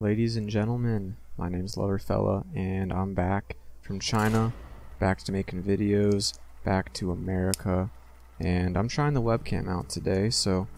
Ladies and gentlemen, my name is Loverfella, and I'm back from China, back to making videos, back to America, and I'm trying the webcam out today, so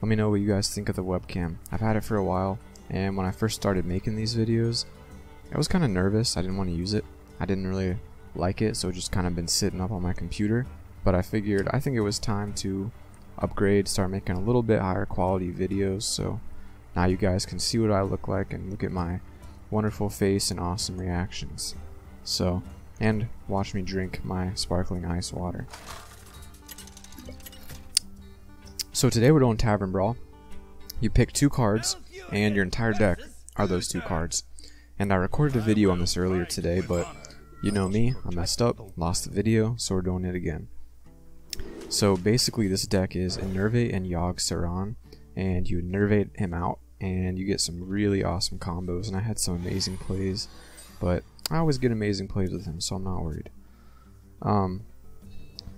let me know what you guys think of the webcam. I've had it for a while, and when I first started making these videos, I was kind of nervous, I didn't want to use it, I didn't really like it, so it just kind of been sitting up on my computer, but I figured I think it was time to upgrade, start making a little bit higher quality videos, so now you guys can see what I look like and look at my wonderful face and awesome reactions. So, and watch me drink my sparkling ice water. So today we're doing Tavern Brawl. You pick two cards, and your entire deck are those two cards. And I recorded a video on this earlier today, but you know me, I messed up, lost the video, so we're doing it again. So basically this deck is Enerve and Yogg Saron, and you nervate him out and you get some really awesome combos and I had some amazing plays but I always get amazing plays with him so I'm not worried. Um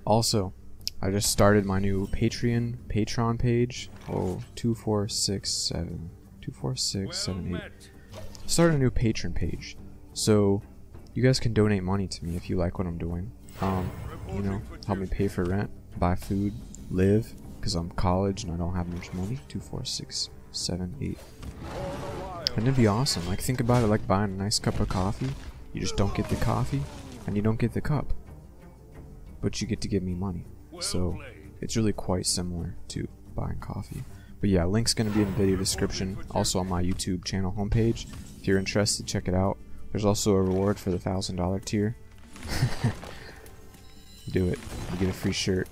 also I just started my new Patreon Patreon page. Oh two four six seven. Two four six seven eight. started a new Patreon page. So you guys can donate money to me if you like what I'm doing. Um you know help me pay for rent buy food live because I'm college and I don't have much money. Two four six seven, eight. And it'd be awesome. Like, think about it like buying a nice cup of coffee. You just don't get the coffee, and you don't get the cup. But you get to give me money. So, it's really quite similar to buying coffee. But yeah, link's going to be in the video description. Also on my YouTube channel homepage. If you're interested, check it out. There's also a reward for the $1,000 tier. Do it. You get a free shirt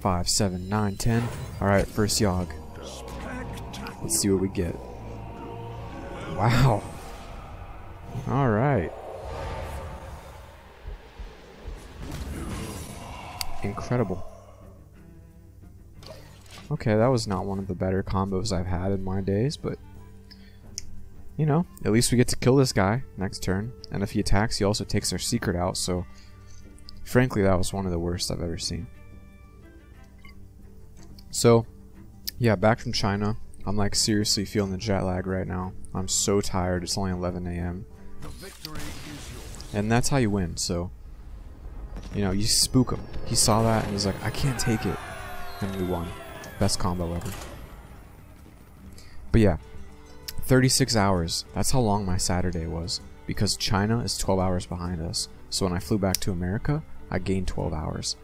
five, seven, nine, ten. Alright, first Yogg. Let's see what we get. Wow. Alright. Incredible. Okay, that was not one of the better combos I've had in my days, but you know, at least we get to kill this guy next turn. And if he attacks, he also takes our secret out, so frankly, that was one of the worst I've ever seen. So, yeah, back from China. I'm like seriously feeling the jet lag right now. I'm so tired. It's only 11 a.m. And that's how you win. So, you know, you spook him. He saw that and he's like, I can't take it. And we won. Best combo ever. But yeah, 36 hours. That's how long my Saturday was. Because China is 12 hours behind us. So when I flew back to America, I gained 12 hours.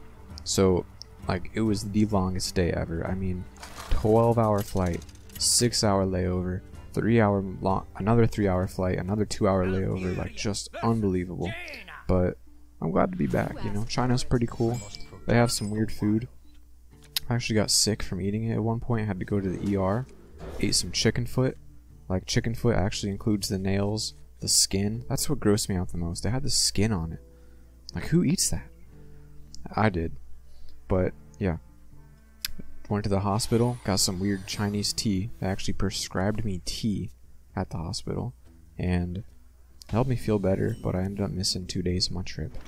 So like it was the longest day ever. I mean, 12 hour flight, 6 hour layover, 3 hour long, another 3 hour flight, another 2 hour layover, like just unbelievable. But I'm glad to be back, you know. China's pretty cool. They have some weird food. I actually got sick from eating it at one point. I had to go to the ER. Ate some chicken foot. Like chicken foot actually includes the nails, the skin. That's what grossed me out the most. They had the skin on it. Like who eats that? I did. But yeah, went to the hospital, got some weird Chinese tea. They actually prescribed me tea at the hospital, and helped me feel better. But I ended up missing two days of my trip.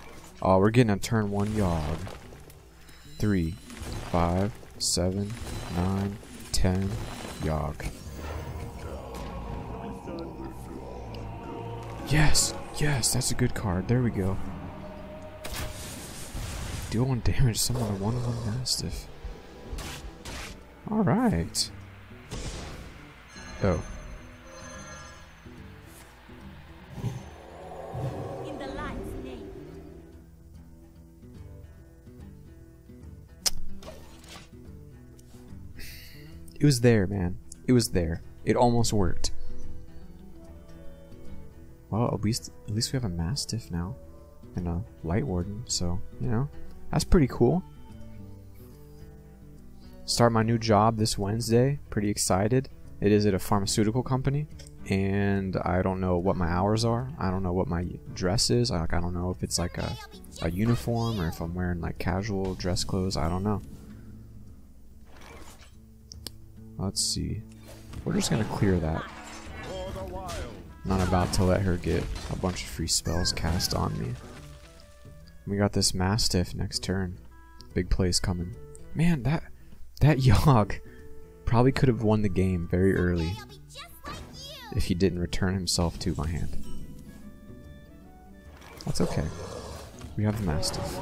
Oh, we're getting a turn one Yogg. Three, five, seven, nine, ten, Yogg. Yes, yes, that's a good card. There we go deal one damage summon a 1-1 Mastiff. Alright. Oh. It was there, man. It was there. It almost worked. Well, at least at least we have a Mastiff now. And a Light Warden, so, you know, that's pretty cool. Start my new job this Wednesday. Pretty excited. It is at a pharmaceutical company, and I don't know what my hours are. I don't know what my dress is. Like I don't know if it's like a a uniform or if I'm wearing like casual dress clothes. I don't know. Let's see. We're just gonna clear that. Not about to let her get a bunch of free spells cast on me. We got this Mastiff next turn. Big plays coming. Man, that that Yogg probably could have won the game very early. if he didn't return himself to my hand. That's okay. We have the Mastiff.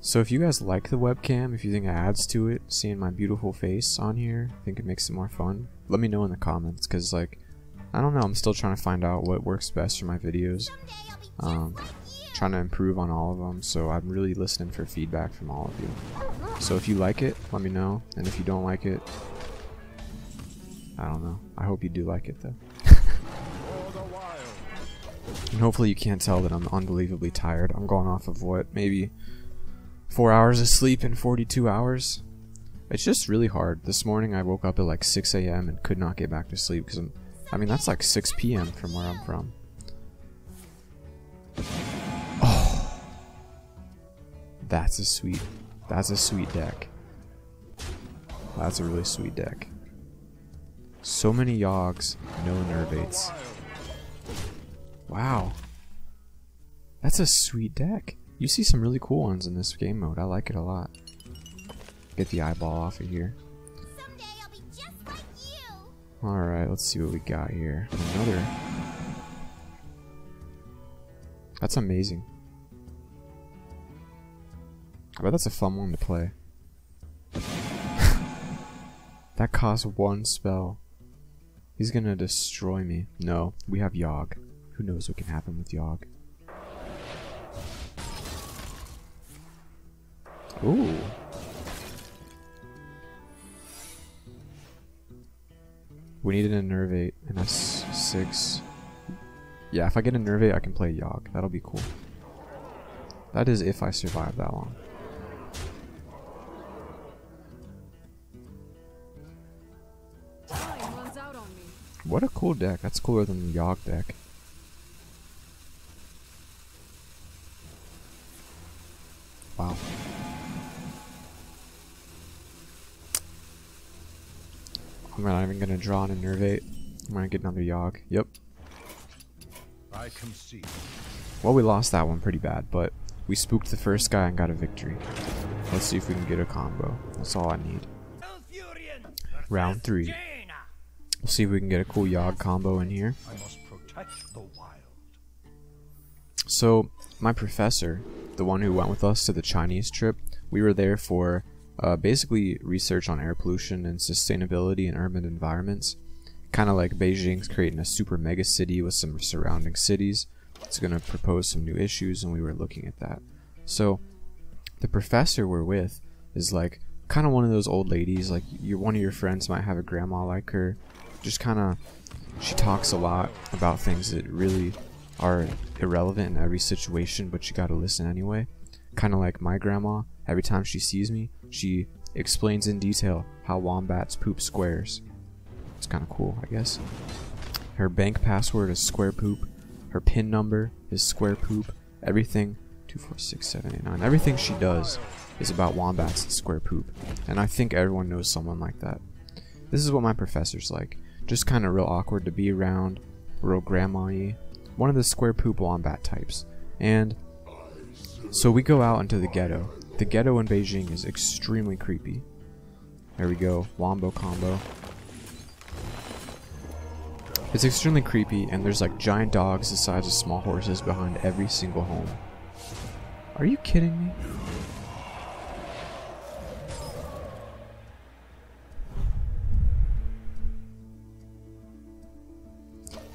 So if you guys like the webcam, if you think it adds to it, seeing my beautiful face on here, think it makes it more fun, let me know in the comments, because, like, I don't know, I'm still trying to find out what works best for my videos. Um, trying to improve on all of them, so I'm really listening for feedback from all of you. So if you like it, let me know, and if you don't like it, I don't know. I hope you do like it, though. and hopefully you can't tell that I'm unbelievably tired. I'm going off of what, maybe four hours of sleep in 42 hours. It's just really hard. This morning I woke up at like 6 a.m. and could not get back to sleep because I'm, I mean that's like 6 p.m. from where I'm from. Oh, that's a sweet, that's a sweet deck. That's a really sweet deck. So many Yoggs, no Nervates. Wow. That's a sweet deck. You see some really cool ones in this game mode. I like it a lot. Get the eyeball off of here. Alright, let's see what we got here. Another. That's amazing. I bet that's a fun one to play. that costs one spell. He's gonna destroy me. No, we have Yogg. Who knows what can happen with Yogg. Ooh. We need an Innervate and a 6. Yeah, if I get a Nervate, I can play Yogg. That'll be cool. That is if I survive that long. What a cool deck. That's cooler than the Yogg deck. I'm not even gonna draw an Innervate. I'm gonna get another Yogg. Yep. I concede. Well, we lost that one pretty bad, but we spooked the first guy and got a victory. Let's see if we can get a combo. That's all I need. Round three. We'll see if we can get a cool Yogg combo in here. So, my professor, the one who went with us to the Chinese trip, we were there for uh, basically research on air pollution and sustainability in urban environments. Kind of like Beijing's creating a super mega city with some surrounding cities. It's going to propose some new issues, and we were looking at that. So, the professor we're with is like kind of one of those old ladies. Like, one of your friends might have a grandma like her. Just kind of, she talks a lot about things that really are irrelevant in every situation, but you got to listen anyway. Kind of like my grandma. Every time she sees me, she explains in detail how wombats poop squares. It's kind of cool, I guess. Her bank password is square poop. Her pin number is square poop. Everything, two, four, six, seven, eight, nine. Everything she does is about wombats and square poop. And I think everyone knows someone like that. This is what my professor's like. Just kind of real awkward to be around, real grandma-y. One of the square poop wombat types. And so we go out into the ghetto the ghetto in Beijing is extremely creepy. There we go, Wombo combo. It's extremely creepy, and there's like giant dogs the size of small horses behind every single home. Are you kidding me?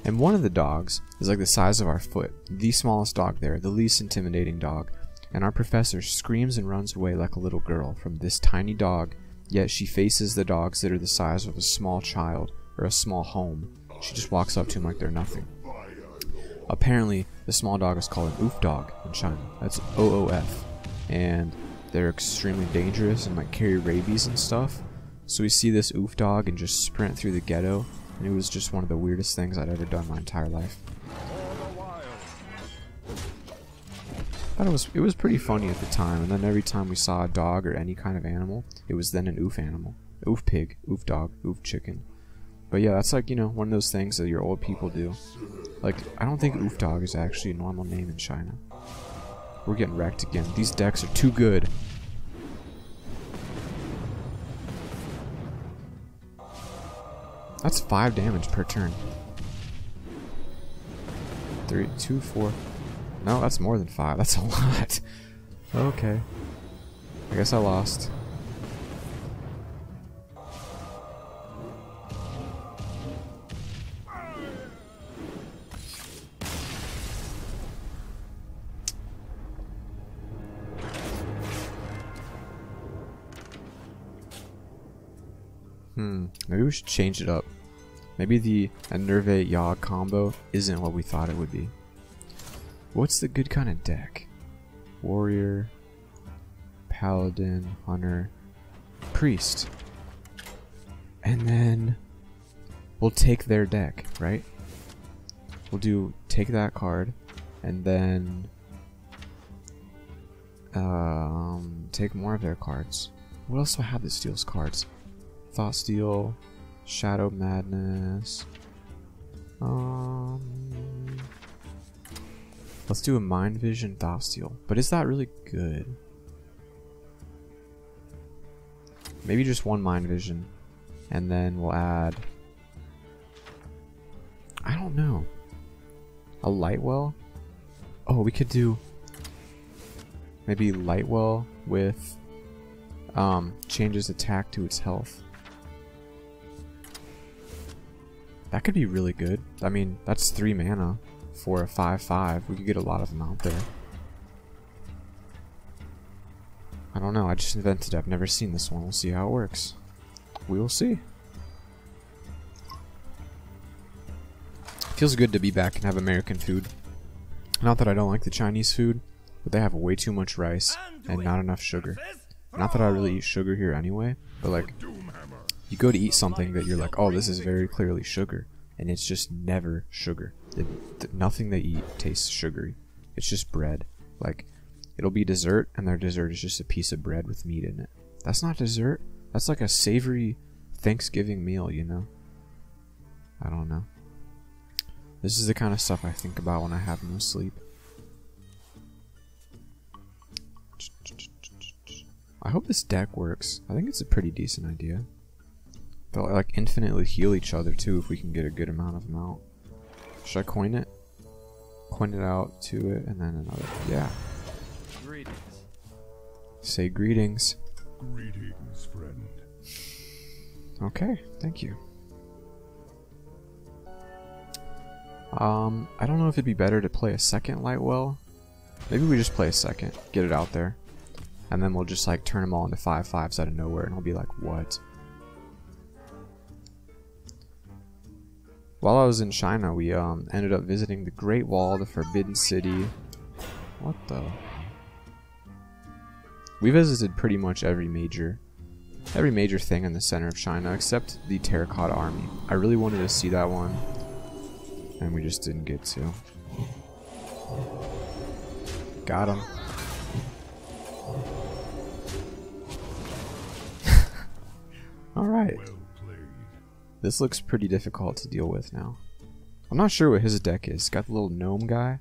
And one of the dogs is like the size of our foot, the smallest dog there, the least intimidating dog and our professor screams and runs away like a little girl from this tiny dog, yet she faces the dogs that are the size of a small child or a small home. She just walks up to them like they're nothing. Apparently, the small dog is called an oof dog in China. That's O-O-F. And they're extremely dangerous and might carry rabies and stuff. So we see this oof dog and just sprint through the ghetto, and it was just one of the weirdest things I'd ever done my entire life. Thought it was it was pretty funny at the time, and then every time we saw a dog or any kind of animal, it was then an oof animal, oof pig, oof dog, oof chicken. But yeah, that's like you know one of those things that your old people do. Like I don't think oof dog is actually a normal name in China. We're getting wrecked again. These decks are too good. That's five damage per turn. Three, two, four. No, that's more than five. That's a lot. okay. I guess I lost. Hmm, maybe we should change it up. Maybe the Enerve Yogg combo isn't what we thought it would be. What's the good kind of deck? Warrior, Paladin, Hunter, Priest. And then we'll take their deck, right? We'll do take that card and then um, take more of their cards. What else do I have that steals cards? Thought Steal, Shadow Madness. Um, let's do a Mind Vision Thought Steal. But is that really good? Maybe just one Mind Vision. And then we'll add... I don't know. A Lightwell? Oh, we could do... Maybe Lightwell with... Um, changes attack to its health. That could be really good. I mean, that's 3 mana for a 5-5. We could get a lot of them out there. I don't know, I just invented it. I've never seen this one. We'll see how it works. We will see. Feels good to be back and have American food. Not that I don't like the Chinese food, but they have way too much rice and not enough sugar. Not that I really eat sugar here anyway, but like you go to eat something that you're like, oh, this is very clearly sugar, and it's just never sugar. Nothing they eat tastes sugary. It's just bread. Like, it'll be dessert, and their dessert is just a piece of bread with meat in it. That's not dessert. That's like a savory Thanksgiving meal, you know? I don't know. This is the kind of stuff I think about when I have no sleep. I hope this deck works. I think it's a pretty decent idea. They'll like infinitely heal each other too if we can get a good amount of them out. Should I coin it? Coin it out to it and then another. Yeah. Greetings. Say greetings. Greetings, friend. Okay, thank you. Um, I don't know if it'd be better to play a second Lightwell. Maybe we just play a second, get it out there. And then we'll just like turn them all into five fives out of nowhere and I'll be like, what? While I was in China, we um, ended up visiting the Great Wall, the Forbidden City. What the? We visited pretty much every major, every major thing in the center of China except the Terracotta Army. I really wanted to see that one, and we just didn't get to. Got him. All right. This looks pretty difficult to deal with now. I'm not sure what his deck is. Got the little gnome guy.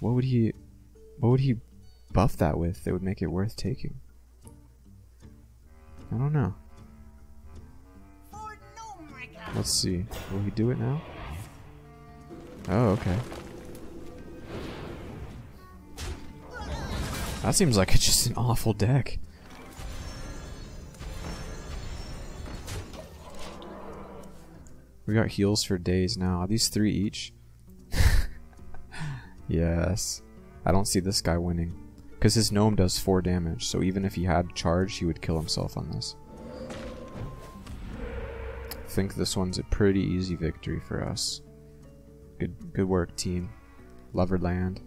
What would he what would he buff that with that would make it worth taking? I don't know. Let's see. Will he do it now? Oh, okay. That seems like it's just an awful deck. We got heals for days now. Are these three each? yes. I don't see this guy winning. Because his gnome does 4 damage, so even if he had charge, he would kill himself on this. I think this one's a pretty easy victory for us. Good good work, team. Loverland.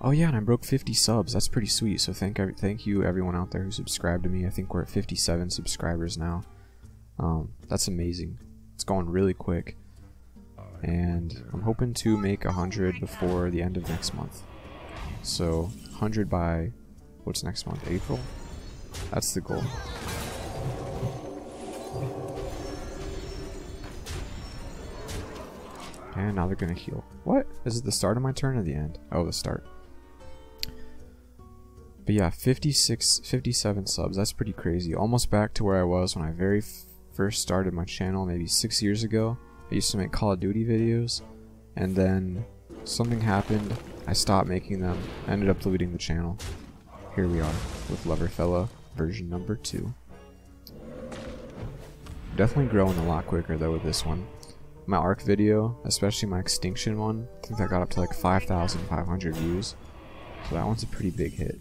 Oh yeah, and I broke 50 subs. That's pretty sweet. So thank thank you everyone out there who subscribed to me. I think we're at 57 subscribers now. Um, that's amazing. It's going really quick. And I'm hoping to make 100 before the end of next month. So 100 by, what's next month, April? That's the goal. And now they're gonna heal. What? Is it the start of my turn or the end? Oh, the start. But yeah, 56, 57 subs. That's pretty crazy. Almost back to where I was when I very first started my channel maybe six years ago. I used to make Call of Duty videos, and then something happened. I stopped making them. I ended up deleting the channel. Here we are with Loverfella version number two. Definitely growing a lot quicker though with this one. My ARK video, especially my extinction one, I think that got up to like 5,500 views. So that one's a pretty big hit.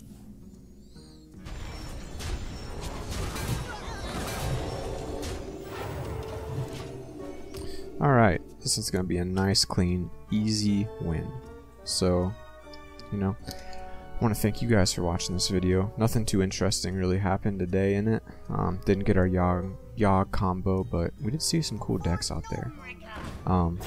Alright, this is going to be a nice, clean, easy win. So, you know, I want to thank you guys for watching this video. Nothing too interesting really happened today in it. Um, didn't get our Yogg, Yogg combo, but we did see some cool decks out there. Um,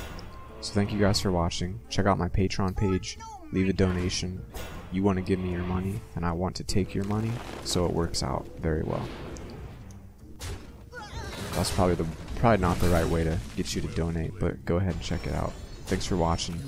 so thank you guys for watching. Check out my Patreon page. Leave a donation. You want to give me your money, and I want to take your money, so it works out very well. That's probably the probably not the right way to get you to donate, but go ahead and check it out. Thanks for watching.